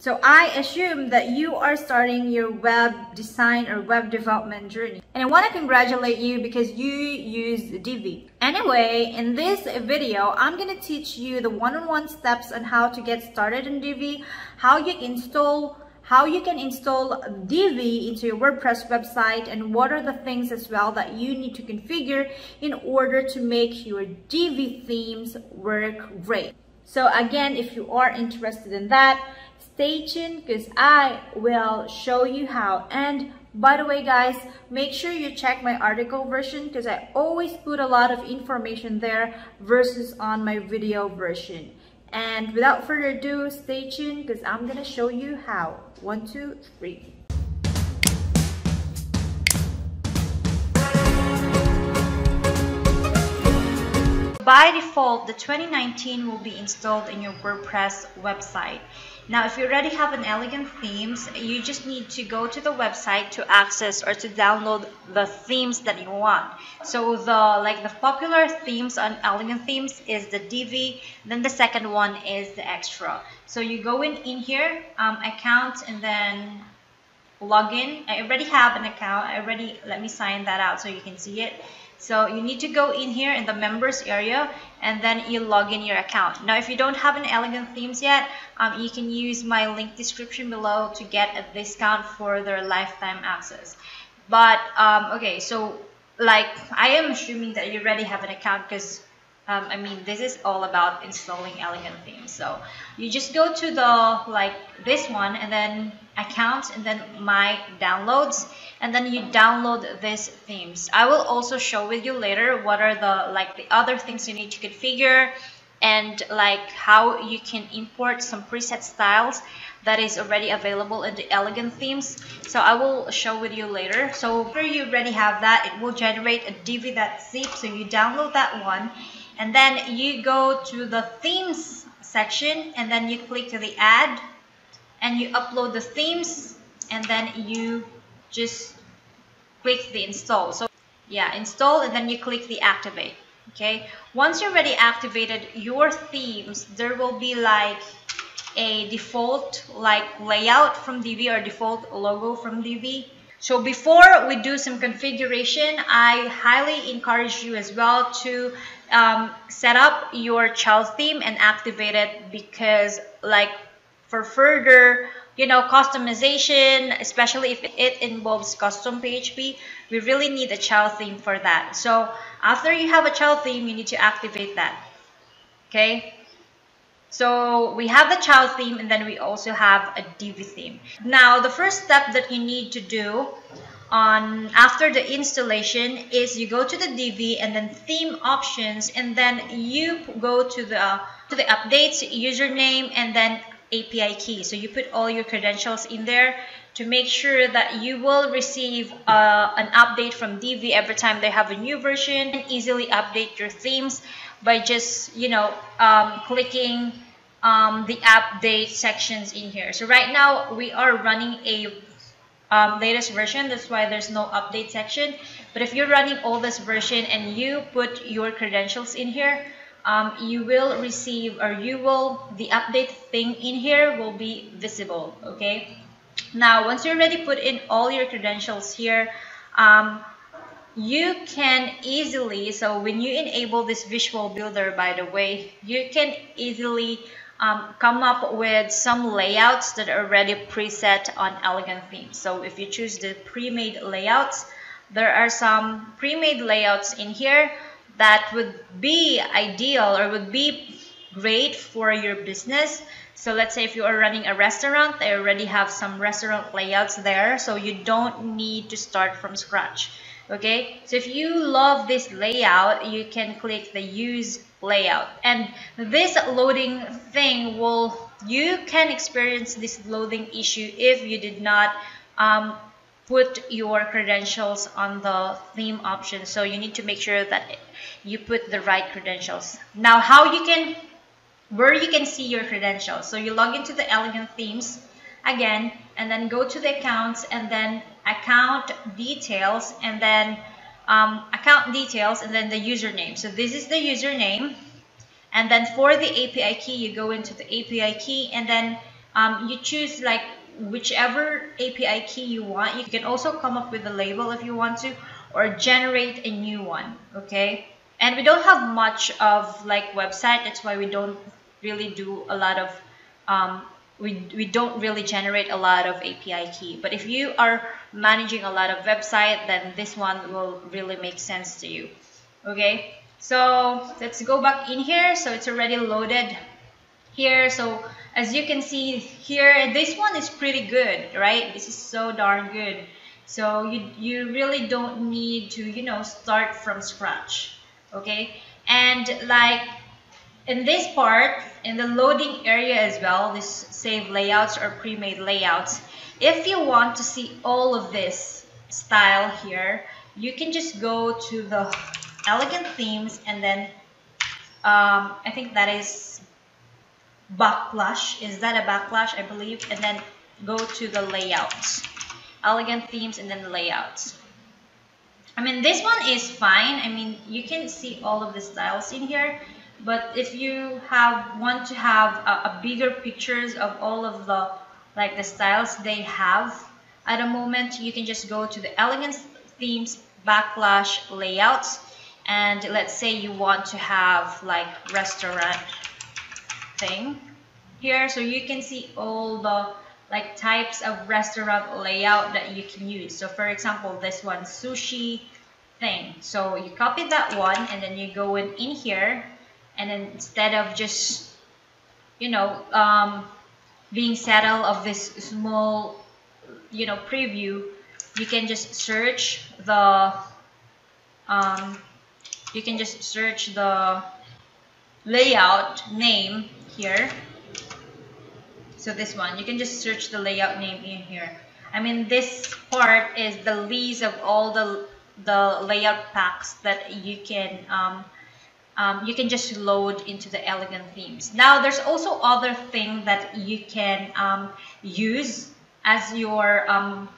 So I assume that you are starting your web design or web development journey. And I want to congratulate you because you use Divi. Anyway, in this video, I'm going to teach you the one-on-one -on -one steps on how to get started in Divi, how you install how you can install Divi into your WordPress website and what are the things as well that you need to configure in order to make your Divi themes work great. So again, if you are interested in that, stay tuned because I will show you how. And by the way, guys, make sure you check my article version because I always put a lot of information there versus on my video version. And without further ado, stay tuned because I'm going to show you how. One, two, three. By default, the 2019 will be installed in your WordPress website. Now, if you already have an Elegant Themes, you just need to go to the website to access or to download the themes that you want. So the like the popular themes on Elegant Themes is the Divi, then the second one is the Extra. So you go in in here, um, account, and then login. I already have an account. I already let me sign that out so you can see it. So you need to go in here in the members area and then you log in your account. Now if you don't have an Elegant Themes yet, um, you can use my link description below to get a discount for their lifetime access. But um, okay, so like I am assuming that you already have an account because um, I mean this is all about installing Elegant Themes. So you just go to the like this one and then accounts and then my downloads and then you download these themes. I will also show with you later what are the like the other things you need to configure and like how you can import some preset styles that is already available in the elegant themes so I will show with you later so after you already have that it will generate a divi.zip so you download that one and then you go to the themes section and then you click to the add and you upload the themes and then you just click the install. So yeah, install and then you click the activate. Okay, once you already activated your themes, there will be like a default like layout from Divi or default logo from Divi So before we do some configuration, I highly encourage you as well to um, set up your child theme and activate it because like for further you know, customization, especially if it involves custom PHP, we really need a child theme for that. So after you have a child theme, you need to activate that. Okay. So we have the child theme and then we also have a Divi theme. Now the first step that you need to do on after the installation is you go to the Divi and then theme options and then you go to the to the updates username and then API key. So you put all your credentials in there to make sure that you will receive uh, an update from Divi every time they have a new version and easily update your themes by just, you know, um, clicking um, the update sections in here. So right now we are running a um, latest version. That's why there's no update section. But if you're running oldest version and you put your credentials in here, um, you will receive or you will the update thing in here will be visible okay now once you already put in all your credentials here um, you can easily so when you enable this visual builder by the way you can easily um, come up with some layouts that are already preset on elegant themes so if you choose the pre-made layouts there are some pre-made layouts in here that would be ideal or would be great for your business. So let's say if you are running a restaurant, they already have some restaurant layouts there, so you don't need to start from scratch. Okay, so if you love this layout, you can click the use layout. And this loading thing will, you can experience this loading issue if you did not um, put your credentials on the theme option. So you need to make sure that you put the right credentials. Now how you can, where you can see your credentials. So you log into the Elegant Themes again, and then go to the accounts and then account details and then um, account details and then the username. So this is the username. And then for the API key, you go into the API key and then um, you choose like whichever API key you want. You can also come up with a label if you want to or generate a new one, okay? And we don't have much of like website. That's why we don't really do a lot of, um, we, we don't really generate a lot of API key. But if you are managing a lot of website, then this one will really make sense to you, okay? So let's go back in here. So it's already loaded here. So as you can see here, this one is pretty good, right? This is so darn good. So you, you really don't need to, you know, start from scratch, okay? And like in this part, in the loading area as well, this save layouts or pre-made layouts, if you want to see all of this style here, you can just go to the elegant themes and then um, I think that is backlash. Is that a backlash? I believe. And then go to the layouts. Elegant themes and then the layouts. I mean, this one is fine. I mean, you can see all of the styles in here. But if you have want to have a, a bigger pictures of all of the like the styles they have at a moment, you can just go to the elegance themes backlash layouts and let's say you want to have like restaurant thing here. So you can see all the like types of restaurant layout that you can use. So for example this one sushi thing. So you copy that one and then you go in, in here and instead of just you know um, being settled of this small you know preview you can just search the um, you can just search the layout name here. So this one, you can just search the layout name in here. I mean, this part is the least of all the the layout packs that you can um, um, you can just load into the elegant themes. Now, there's also other thing that you can um, use as your um,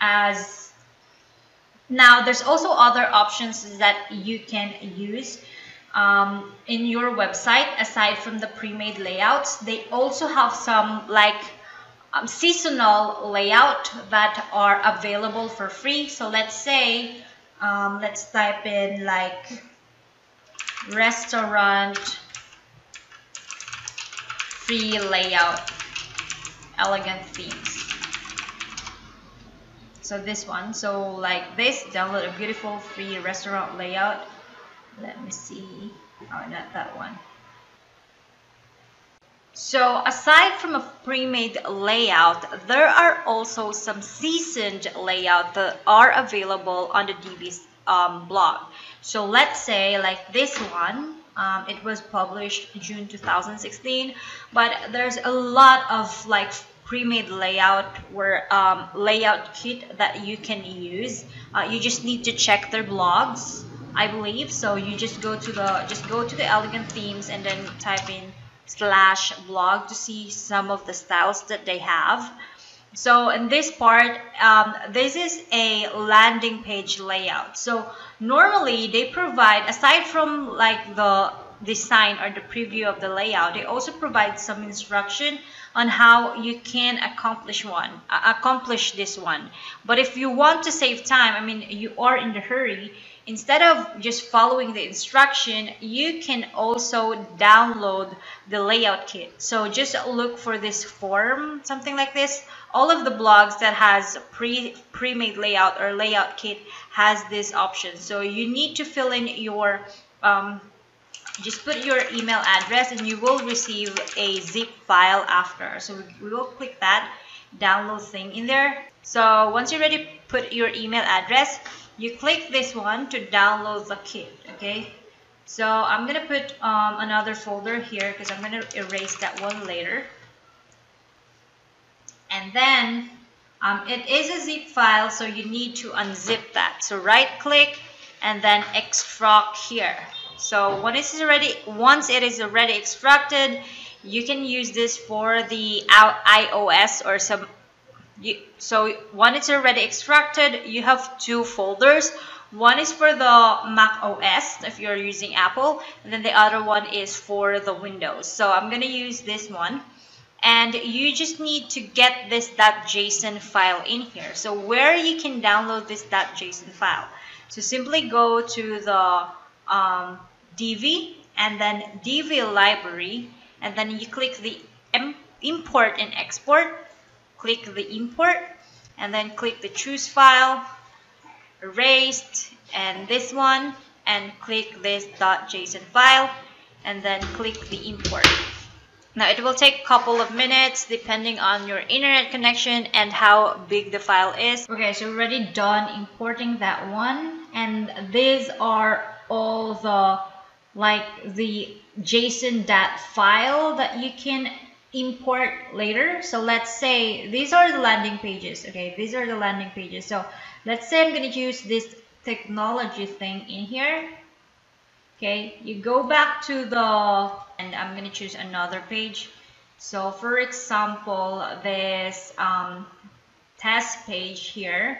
as now there's also other options that you can use um, in your website aside from the pre-made layouts they also have some like um, seasonal layout that are available for free so let's say um, let's type in like restaurant free layout. Elegant themes. So this one so like this download a beautiful free restaurant layout. Let me see. Oh not that one. So aside from a pre-made layout there are also some seasoned layout that are available on the Divi's um, blog so let's say like this one um, it was published June 2016 but there's a lot of like pre-made layout where um, layout kit that you can use uh, you just need to check their blogs I believe. So you just go to the just go to the elegant themes and then type in slash blog to see some of the styles that they have. So in this part, um, this is a landing page layout. So normally they provide, aside from like the design or the preview of the layout, they also provide some instruction on how you can accomplish one, uh, accomplish this one. But if you want to save time, I mean, you are in the hurry, instead of just following the instruction, you can also download the layout kit. So just look for this form, something like this. All of the blogs that has pre pre-made layout or layout kit has this option. So you need to fill in your um, just put your email address and you will receive a zip file after. So we will click that download thing in there. So once you're ready, put your email address. You click this one to download the kit okay? So I'm gonna put um, another folder here because I'm gonna erase that one later. And then um, it is a zip file so you need to unzip that. So right click and then extract here so when it is already once it is already extracted you can use this for the iOS or some you, so when it's already extracted, you have two folders. One is for the Mac OS if you're using Apple, and then the other one is for the Windows. So I'm going to use this one. and you just need to get this that .json file in here. So where you can download this .json file. So simply go to the um, Divi and then Divi library and then you click the import and export. Click the import and then click the choose file, erased and this one and click this .json file and then click the import. Now it will take a couple of minutes depending on your internet connection and how big the file is. Okay, so we're already done importing that one and these are all the like the JSON that file that you can import later. So let's say these are the landing pages. Okay, these are the landing pages. So let's say I'm going to use this technology thing in here. Okay, you go back to the, and I'm going to choose another page. So for example, this um, test page here,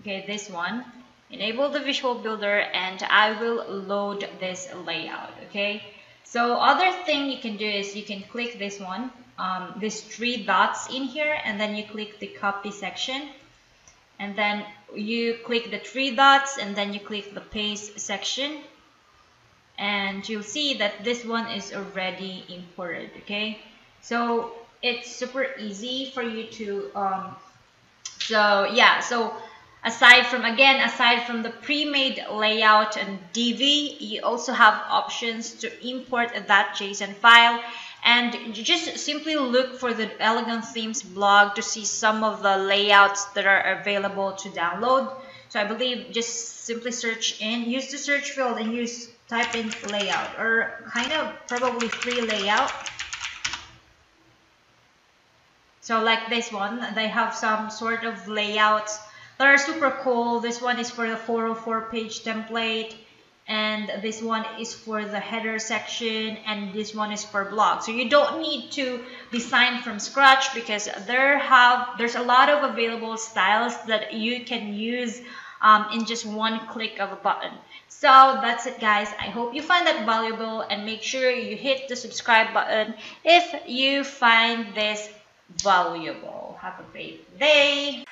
okay, this one, enable the visual builder and I will load this layout, okay. So other thing you can do is you can click this one, um, these three dots in here and then you click the copy section. And then you click the three dots and then you click the paste section. And you'll see that this one is already imported okay? So it's super easy for you to um, so yeah so aside from again aside from the pre-made layout and Divi you also have options to import that JSON file and just simply look for the Elegant Themes blog to see some of the layouts that are available to download. So I believe just simply search in, use the search field and use type in layout or kind of probably free layout. So like this one, they have some sort of layouts that are super cool. This one is for the 404 page template and this one is for the header section and this one is for blog. So you don't need to design from scratch because there have there's a lot of available styles that you can use um, in just one click of a button. So that's it guys. I hope you find that valuable and make sure you hit the subscribe button if you find this valuable have a great day.